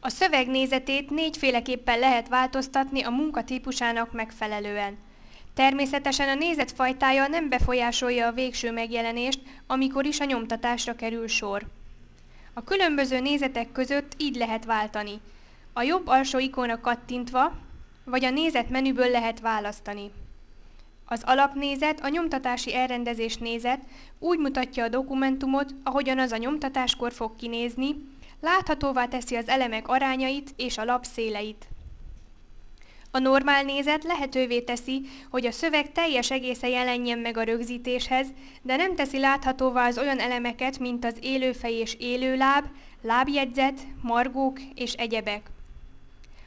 A szöveg nézetét négyféleképpen lehet változtatni a munkatípusának megfelelően. Természetesen a nézet fajtája nem befolyásolja a végső megjelenést, amikor is a nyomtatásra kerül sor. A különböző nézetek között így lehet váltani. A jobb alsó ikóna kattintva, vagy a nézet menüből lehet választani. Az alapnézet, a nyomtatási elrendezés nézet úgy mutatja a dokumentumot, ahogyan az a nyomtatáskor fog kinézni, láthatóvá teszi az elemek arányait és a lap széleit. A normál nézet lehetővé teszi, hogy a szöveg teljes egésze jelenjen meg a rögzítéshez, de nem teszi láthatóvá az olyan elemeket, mint az élőfej és élőláb, lábjegyzet, margók és egyebek.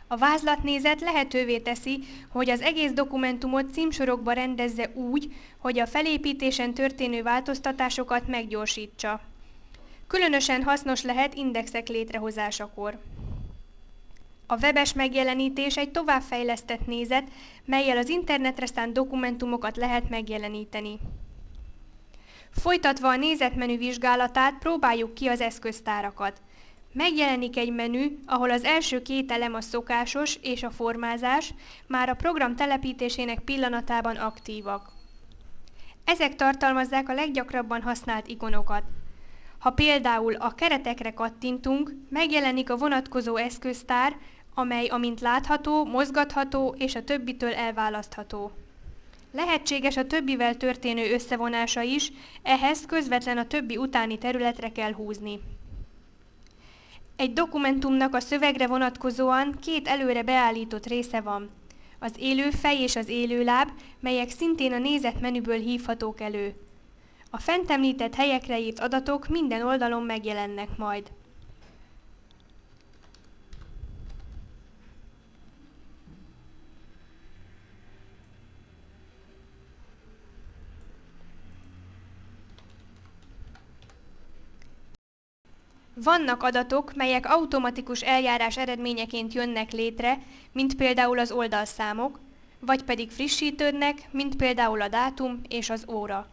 A vázlatnézet lehetővé teszi, hogy az egész dokumentumot címsorokba rendezze úgy, hogy a felépítésen történő változtatásokat meggyorsítsa. Különösen hasznos lehet indexek létrehozásakor. A webes megjelenítés egy továbbfejlesztett nézet, melyel az internetre szánt dokumentumokat lehet megjeleníteni. Folytatva a nézetmenü vizsgálatát próbáljuk ki az eszköztárakat. Megjelenik egy menü, ahol az első két elem a szokásos és a formázás, már a program telepítésének pillanatában aktívak. Ezek tartalmazzák a leggyakrabban használt ikonokat. Ha például a keretekre kattintunk, megjelenik a vonatkozó eszköztár, amely amint látható, mozgatható és a többitől elválasztható. Lehetséges a többivel történő összevonása is, ehhez közvetlen a többi utáni területre kell húzni. Egy dokumentumnak a szövegre vonatkozóan két előre beállított része van. Az élő fej és az élő láb, melyek szintén a nézet menüből hívhatók elő. A fent említett helyekre írt adatok minden oldalon megjelennek majd. Vannak adatok, melyek automatikus eljárás eredményeként jönnek létre, mint például az oldalszámok, vagy pedig frissítődnek, mint például a dátum és az óra.